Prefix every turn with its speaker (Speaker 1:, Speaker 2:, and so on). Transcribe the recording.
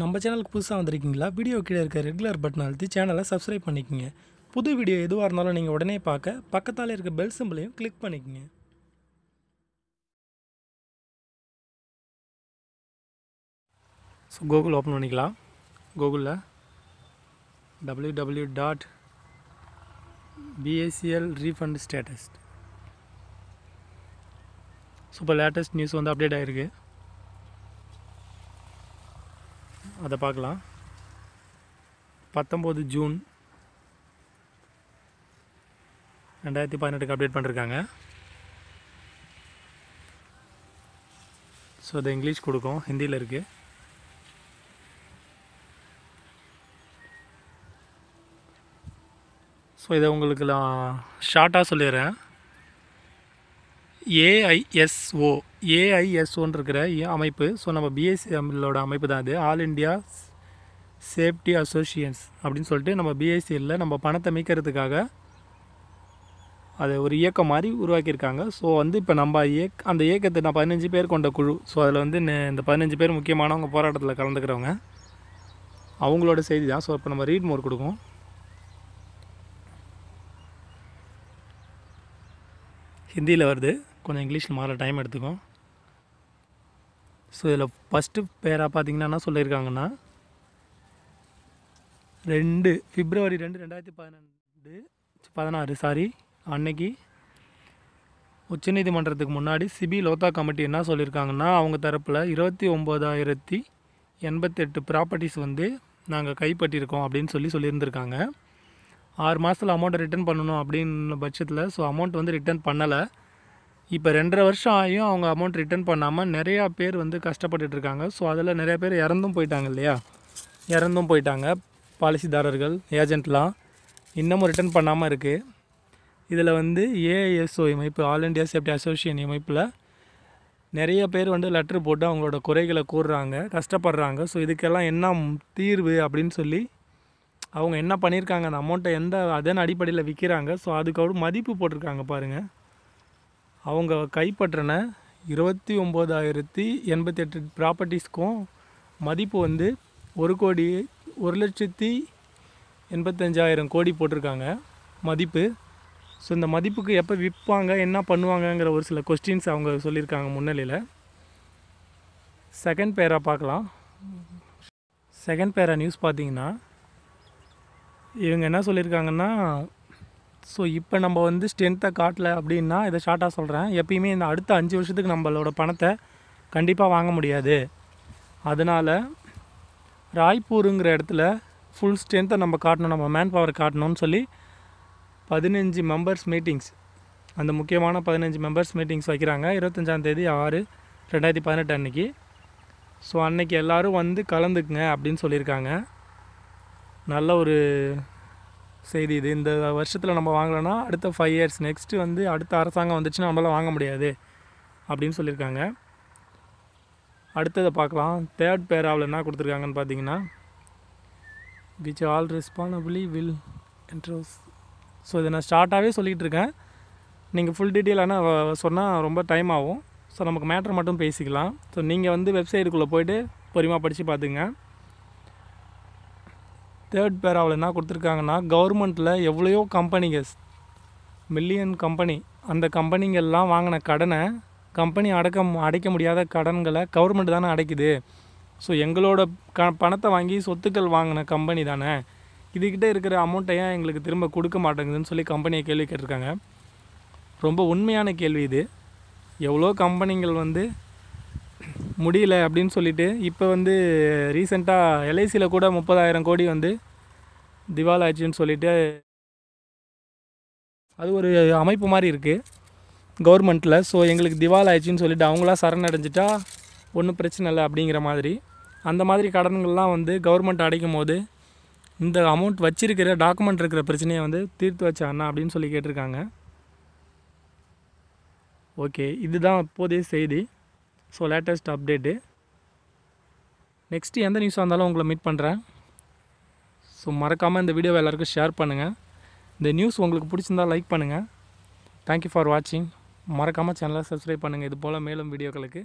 Speaker 1: நம்ம சேனலுக்கு புதுசாக வந்திருக்கீங்களா? வீடியோ கீழே இருக்க ரெகுலர் பட்டன் அழுத்தி சேனலை சப்ஸ்கிரைப் பண்ணிக்கோங்க. புது வீடியோ எதுவாக இருந்தாலும் நீங்கள் உடனே பார்க்க பக்கத்தால் இருக்க பெல் சிம்பிளையும் கிளிக் பண்ணிக்கோங்க. ஸோ கூகுள் ஓப்பன் பண்ணிக்கலாம். கூகுளில் W W dot BSCL refund status so இப்போ லேட்டஸ்ட் நியூஸ் வந்து அப்டேட் ஆகிருக்கு அதை பார்க்கலாம். பத்தொம்போது ஜூன் ரெண்டாயிரத்தி பதினெட்டுக்கு அப்டேட் பண்ணிருக்காங்க. ஸோ அது இங்கிலீஷ் கொடுக்கும். ஹிந்தியில் இருக்குது ஸோ இதை உங்களுக்கு நான் ஷார்ட்டாக சொல்லிடுறேன். ஏஐஎஸ்ஓ ஏஐஎஸ்ஓன்னு இருக்கிற அமைப்பு. ஸோ நம்ம பிஎஸ்சிஎம்லோட அமைப்பு தான் அது. ஆல் இண்டியா சேஃப்டி அசோசியேஷன்ஸ் அப்படின்னு சொல்லிட்டு நம்ம பிஎஸ்சிஎல்லில் நம்ம பணத்தை மீட்கிறதுக்காக அதை ஒரு இயக்கம் மாதிரி உருவாக்கியிருக்காங்க. ஸோ வந்து இப்போ நம்ம இயக் அந்த இயக்கத்தை நான் பதினஞ்சு பேர் கொண்ட குழு. ஸோ அதில் வந்து இந்த பதினஞ்சு பேர் முக்கியமானவங்க போராட்டத்தில் கலந்துக்கிறவங்க. அவங்களோட செய்தி தான். ஸோ இப்போ நம்ம ரீட் மோர் கொடுக்கும் ஹிந்தியில் வருது. கொஞ்சம் இங்கிலீஷில் மாற டைம் எடுத்துக்கும் ஸோ இதில் ஃபஸ்ட்டு பேராக பார்த்தீங்கன்னா என்ன சொல்லியிருக்காங்கன்னா ரெண்டு பிப்ரவரி ரெண்டு ரெண்டாயிரத்தி பதினெண்டு பதினாறு சாரி அன்னைக்கு உச்சநீதிமன்றத்துக்கு முன்னாடி சிபி லோத்தா கமிட்டி என்ன சொல்லியிருக்காங்கன்னா அவங்க தரப்பில் இருபத்தி ஒம்போதாயிரத்தி எண்பத்தெட்டு ப்ராப்பர்ட்டிஸ் வந்து நாங்கள் கைப்பற்றியிருக்கோம் அப்படின்னு சொல்லி சொல்லியிருந்திருக்காங்க. ஆறு மாதத்தில் அமௌண்ட்டை ரிட்டர்ன் பண்ணணும் அப்படின்ற பட்சத்தில் ஸோ அமௌண்ட் வந்து ரிட்டர்ன் பண்ணலை. இப்போ ரெண்டரை வருஷம் ஆகியும் அவங்க அமௌண்ட் ரிட்டர்ன் பண்ணாமல் நிறையா பேர் வந்து கஷ்டப்பட்டுட்டு இருக்காங்க. ஸோ அதில் நிறையா பேர் இறந்தும் போயிட்டாங்க இல்லையா? இறந்தும் போயிட்டாங்க. பாலிசிதாரர்கள் ஏஜென்ட்லாம் இன்னமும் ரிட்டர்ன் பண்ணாமல் இருக்குது இதில் வந்து ஏஐஎஸ்ஓ அமைப்பு ஆல் இண்டியா சேஃப்டி அசோசியேஷன் இமைப்பில் நிறைய பேர் வந்து லெட்ரு போட்டு அவங்களோட குறைகளை கூறுறாங்க கஷ்டப்படுறாங்க. ஸோ இதுக்கெல்லாம் என்ன தீர்வு அப்படின்னு சொல்லி அவங்க என்ன பண்ணியிருக்காங்க? அந்த அமௌண்ட்டை எந்த அதன் அடிப்படையில் விற்கிறாங்க ஸோ அதுக்கு மதிப்பு போட்டிருக்காங்க பாருங்கள் அவங்க கைப்பற்றின இருபத்தி ஒம்போதாயிரத்தி எண்பத்தெட்டு ப்ராப்பர்ட்டிஸ்க்கும் மதிப்பு வந்து ஒரு கோடி ஒரு லட்சத்தி எண்பத்தஞ்சாயிரம் கோடி போட்டிருக்காங்க. மதிப்பு. ஸோ இந்த மதிப்புக்கு எப்போ விற்பாங்க என்ன பண்ணுவாங்கங்கிற ஒரு சில கொஸ்டின்ஸ் அவங்க சொல்லியிருக்காங்க முன்னிலையில். செகண்ட் பேரா பார்க்கலாம். செகண்ட் பேரா நியூஸ் பார்த்தீங்கன்னா இவங்க என்ன சொல்லியிருக்காங்கன்னா ஸோ இப்போ நம்ம வந்து ஸ்ட்ரென்த்தை காட்டல அப்படின்னா இதை ஷார்ட்டாக சொல்கிறேன் எப்பயுமே இந்த அடுத்த அஞ்சு வருஷத்துக்கு நம்மளோட பணத்தை கண்டிப்பாக வாங்க முடியாது. அதனால் ராய்ப்பூருங்கிற இடத்துல ஃபுல் ஸ்ட்ரென்த்தை நம்ம காட்டணும் நம்ம மேன் பவர் காட்டணும்னு சொல்லி பதினஞ்சு மெம்பர்ஸ் மீட்டிங்ஸ் அந்த முக்கியமான பதினஞ்சு மெம்பர்ஸ் மீட்டிங்ஸ் வைக்கிறாங்க. இருபத்தஞ்சாந்தேதி ஆறு ரெண்டாயிரத்தி பதினெட்டு அன்னைக்கு. ஸோ அன்னைக்கு எல்லோரும் வந்து கலந்துக்குங்க அப்படின்னு சொல்லியிருக்காங்க. நல்ல ஒரு செய்தி இது. இந்த வருஷத்தில் நம்ம வாங்கலைன்னா அடுத்த ஃபைவ் இயர்ஸ் நெக்ஸ்ட்டு வந்து அடுத்த அரசாங்கம் வந்துச்சுன்னா நம்மளால் வாங்க முடியாது அப்படின்னு சொல்லியிருக்காங்க. அடுத்ததை பார்க்கலாம். தேர்ட் பேராவில் என்ன கொடுத்துருக்காங்கன்னு பார்த்தீங்கன்னா which all responsibly will enters so இதை நான் ஸ்டார்ட்டாகவே சொல்லிகிட்டு இருக்கேன். நீங்கள் ஃபுல் டீட்டெயில் ஆனால் சொன்னால் ரொம்ப டைம் ஆகும். ஸோ நமக்கு மேட்ரு மட்டும் பேசிக்கலாம். ஸோ நீங்கள் வந்து வெப்சைட்டுக்குள்ளே போயிட்டு பொறுமையாக படித்து பார்த்துங்க. தேர்ட் பேராவில் என்ன கொடுத்துருக்காங்கன்னா கவர்மெண்ட்டில் எவ்வளையோ கம்பெனிங்க மில்லியன் கம்பெனி அந்த கம்பெனிங்கெல்லாம் வாங்கின கடனை கம்பெனி அடக்க மு- அடைக்க முடியாத கடன்களை கவர்மெண்ட் தானே அடைக்குது. ஸோ எங்களோட க பணத்தை வாங்கி சொத்துக்கள் வாங்கின கம்பெனி தானே. இதுக்கிட்ட இருக்கிற அமௌண்ட்டை ஏன் எங்களுக்கு திரும்ப கொடுக்க மாட்டேங்குதுன்னு சொல்லி கம்பெனியை கேள்வி கேட்டிருக்காங்க. ரொம்ப உண்மையான கேள்வி இது. எவ்வளோ கம்பெனிகள் வந்து முடியல அப்படின்னு சொல்லிட்டு இப்போ வந்து ரீசெண்டாக எல்ஐசியில் கூட முப்பதாயிரம் கோடி வந்து திவால் ஆச்சுன்னு சொல்லிட்டு அது ஒரு அமைப்பு மாதிரி இருக்குது கவர்மெண்ட்டில் ஸோ எங்களுக்கு திவால் ஆயிடுச்சுன்னு சொல்லிட்டு அவங்களா சரணடைஞ்சிட்டா ஒன்றும் பிரச்சனை இல்லை அப்படிங்கிற மாதிரி. அந்த மாதிரி கடன்கள்லாம் வந்து கவர்மெண்ட் அடைக்கும் போது இந்த அமௌண்ட் வச்சிருக்கிற டாக்குமெண்ட் இருக்கிற பிரச்சனையை வந்து தீர்த்து வச்ச அப்படின்னு சொல்லி கேட்டிருக்காங்க. ஓகே இதுதான் இப்போதைய செய்தி. ஸோ லேட்டஸ்ட் அப்டேட்டு நெக்ஸ்ட்டு எந்த நியூஸாக இருந்தாலும் உங்களை மீட் பண்ணுறேன் ஸோ மறக்காமல் இந்த வீடியோவை எல்லாருக்கும் ஷேர் பண்ணுங்கள் இந்த நியூஸ் உங்களுக்கு பிடிச்சிருந்தா லைக் பண்ணுங்கள் தேங்க்யூ ஃபார் வாட்சிங் மறக்காமல் சேனலை சப்ஸ்கிரைப் பண்ணுங்கள் இது போல் மேலும் வீடியோக்களுக்கு